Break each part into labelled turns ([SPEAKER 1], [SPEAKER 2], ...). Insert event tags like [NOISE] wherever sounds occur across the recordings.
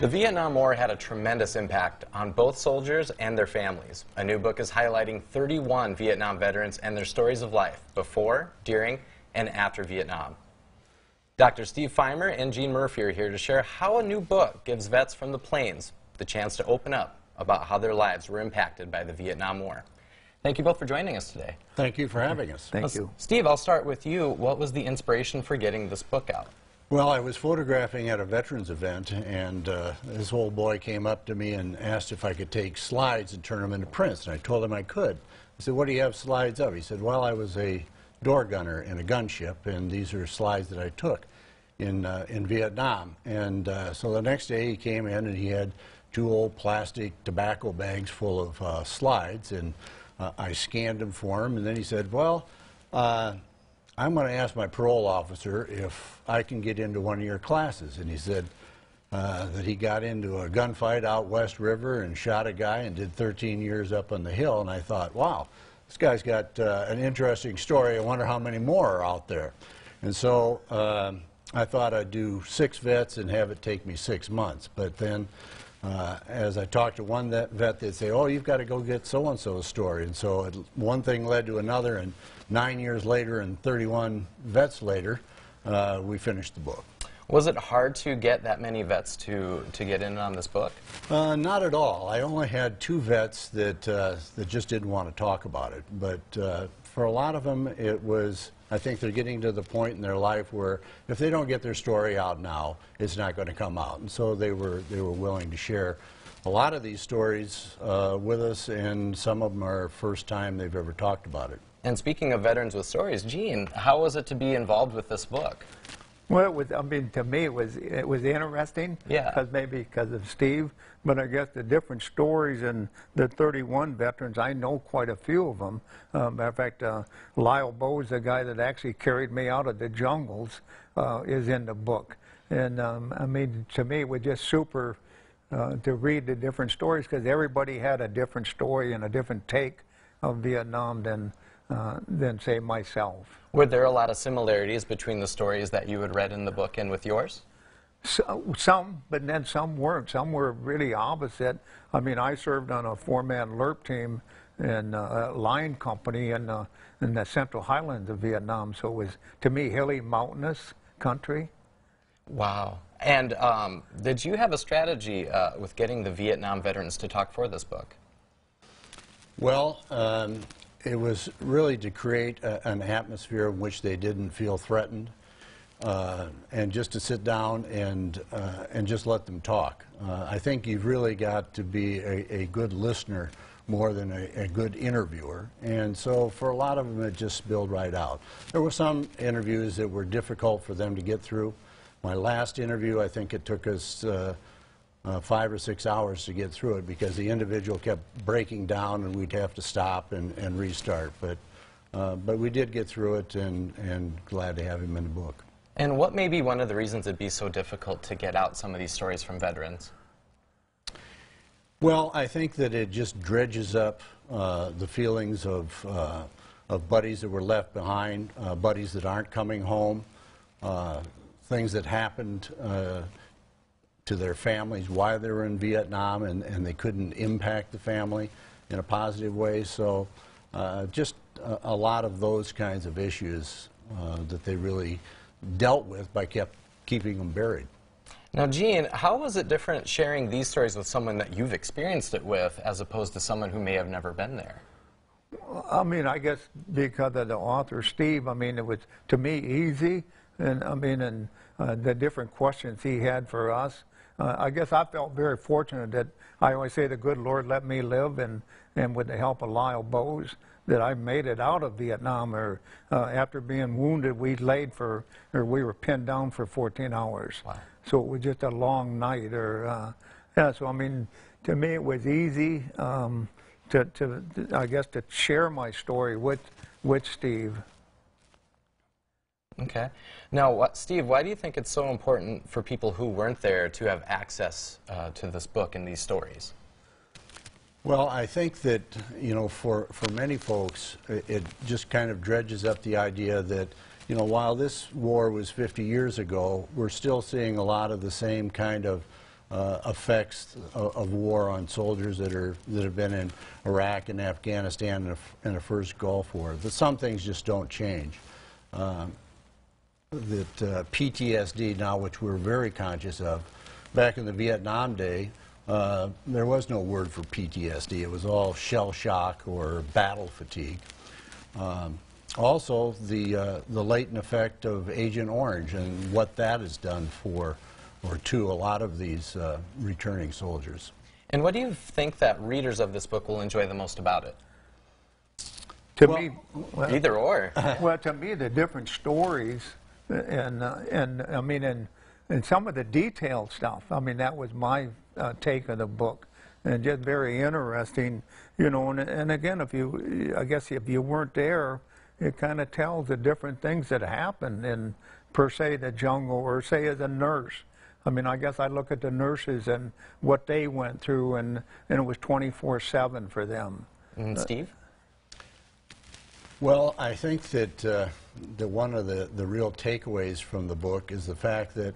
[SPEAKER 1] The Vietnam War had a tremendous impact on both soldiers and their families. A new book is highlighting 31 Vietnam veterans and their stories of life before, during, and after Vietnam. Dr. Steve Feimer and Gene Murphy are here to share how a new book gives vets from the plains the chance to open up about how their lives were impacted by the Vietnam War. Thank you both for joining us today.
[SPEAKER 2] Thank you for having us.
[SPEAKER 3] Thank
[SPEAKER 1] Well,
[SPEAKER 3] you.
[SPEAKER 1] Steve, I'll start with you. What was the inspiration for getting this book out?
[SPEAKER 2] Well, I was photographing at a veterans event, and uh, this old boy came up to me and asked if I could take slides and turn them into prints, and I told him I could. I said, what do you have slides of? He said, well, I was a door gunner in a gunship, and these are slides that I took in, uh, in Vietnam. And uh, so the next day he came in and he had two old plastic tobacco bags full of uh, slides, and uh, I scanned them for him, and then he said, well, uh, I'm going to ask my parole officer if I can get into one of your classes. And he said uh, that he got into a gunfight out West River and shot a guy and did 13 years up on the hill. And I thought, wow, this guy's got uh, an interesting story. I wonder how many more are out there. And so um, I thought I'd do six vets and have it take me six months. But then uh, as I talked to one that vet, they'd say, oh, you've got to go get so-and-so's story. And so it, one thing led to another, and nine years later and 31 vets later, uh, we finished the book.
[SPEAKER 1] Was it hard to get that many vets to, to get in on this book?
[SPEAKER 2] Uh, not at all. I only had two vets that, uh, that just didn't want to talk about it. But uh, for a lot of them, it was, I think they're getting to the point in their life where if they don't get their story out now, it's not going to come out. And so they were, they were willing to share a lot of these stories uh, with us, and some of them are first time they've ever talked about it.
[SPEAKER 1] And speaking of veterans with stories, Gene, how was it to be involved with this book?
[SPEAKER 3] Well, it was, I mean, to me, it was it was interesting.
[SPEAKER 1] Yeah.
[SPEAKER 3] Because maybe because of Steve, but I guess the different stories and the 31 veterans, I know quite a few of them. Uh, matter of fact, uh, Lyle Bowes, the guy that actually carried me out of the jungles, uh, is in the book. And um, I mean, to me, it was just super uh, to read the different stories because everybody had a different story and a different take of Vietnam than uh, than say myself.
[SPEAKER 1] Were there a lot of similarities between the stories that you had read in the book and with yours?
[SPEAKER 3] So, some, but then some weren't. Some were really opposite. I mean, I served on a four-man LRRP team in uh, a line company in, uh, in the Central Highlands of Vietnam. So it was, to me, hilly, mountainous country.
[SPEAKER 1] Wow. And um, did you have a strategy uh, with getting the Vietnam veterans to talk for this book?
[SPEAKER 2] Well, um, it was really to create a, an atmosphere in which they didn't feel threatened, uh, and just to sit down and uh, and just let them talk. Uh, I think you've really got to be a, a good listener more than a, a, good interviewer, and so for a lot of them, it just spilled right out. There were some interviews that were difficult for them to get through. My last interview, I think it took us. Uh, uh, five or six hours to get through it because the individual kept breaking down and we'd have to stop and, and restart. But, uh, but we did get through it and, and glad to have him in the book.
[SPEAKER 1] And what may be one of the reasons it'd be so difficult to get out some of these stories from veterans?
[SPEAKER 2] Well, I think that it just dredges up uh, the feelings of, uh, of buddies that were left behind, uh, buddies that aren't coming home, uh, things that happened to their families why they were in Vietnam and, and they couldn't impact the family in a positive way. So uh, just a, a, lot of those kinds of issues uh, that they really dealt with by kept keeping them buried.
[SPEAKER 1] Now, Gene, how was it different sharing these stories with someone that you've experienced it with as opposed to someone who may have never been there?
[SPEAKER 3] I mean, I guess because of the author, Steve, I mean, it was, to me, easy. And I mean, and uh, the different questions he had for us uh, I guess I felt very fortunate that I always say the good Lord let me live, and, and with the help of Lyle Bowes, that I made it out of Vietnam. Or uh, after being wounded, we laid for, or we were pinned down for 14 hours.
[SPEAKER 1] Wow.
[SPEAKER 3] So it was just a long night. Or uh, yeah, so I mean, to me it was easy um, to, to, I guess, to share my story with with Steve.
[SPEAKER 1] Okay. Now, what, Steve, why do you think it's so important for people who weren't there to have access uh, to this book and these stories?
[SPEAKER 2] Well, I think that, you know, for, for many folks, it, it just kind of dredges up the idea that, you know, while this war was 50 years ago, we're still seeing a lot of the same kind of uh, effects of, of war on soldiers that are that have been in Iraq and Afghanistan and, the, first Gulf War. That some things just don't change. Um, that uh, PTSD now, which we're very conscious of, back in the Vietnam day, uh, there was no word for PTSD. It was all shell shock or battle fatigue. Um, also, the uh, the latent effect of Agent Orange and what that has done for or to a lot of these uh, returning soldiers.
[SPEAKER 1] And what do you think that readers of this book will enjoy the most about it?
[SPEAKER 3] To
[SPEAKER 2] Well-
[SPEAKER 3] me, well,
[SPEAKER 1] Either or. [LAUGHS]
[SPEAKER 3] well, to me, the different stories, and uh, and I mean, and and some of the detailed stuff. I mean, that was my uh, take of the book, and just very interesting, you know. And, and again, if you, I guess, if you weren't there, it kind of tells the different things that happened in, per se, the jungle, or say as a nurse. I mean, I guess I look at the nurses and what they went through, and and it was 24/7 for them.
[SPEAKER 1] And Steve?
[SPEAKER 2] Well, I think that, uh, that one of the, the real takeaways from the book is the fact that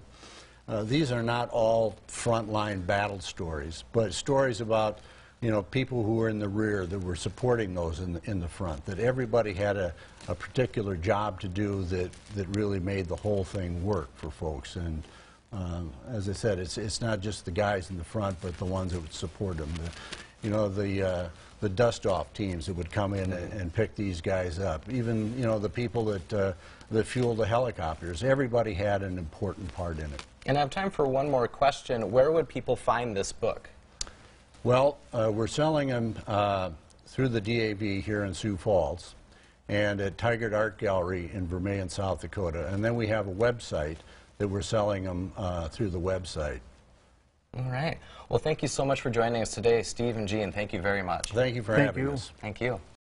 [SPEAKER 2] uh, these are not all frontline battle stories, but stories about you know people who were in the rear that were supporting those in the, in the front. That everybody had a, a particular job to do that, that really made the whole thing work for folks. And um, as I said, it's it's not just the guys in the front, but the ones that would support them. The, you know the uh, the dust off teams that would come in and, and pick these guys up. Even you know the people that uh, that fuel the helicopters. Everybody had an important part in it.
[SPEAKER 1] And I have time for one more question. Where would people find this book?
[SPEAKER 2] Well, uh, we're selling them uh, through the DAV here in Sioux Falls and at Tigard Art Gallery in Vermillion, South Dakota. And then we have a website that we're selling them uh, through the website.
[SPEAKER 1] All right. Well, thank you so much for joining us today, Steve and Gene. Thank you very much.
[SPEAKER 2] Thank you for
[SPEAKER 3] Thank
[SPEAKER 2] having
[SPEAKER 3] you.
[SPEAKER 2] us.
[SPEAKER 1] Thank you.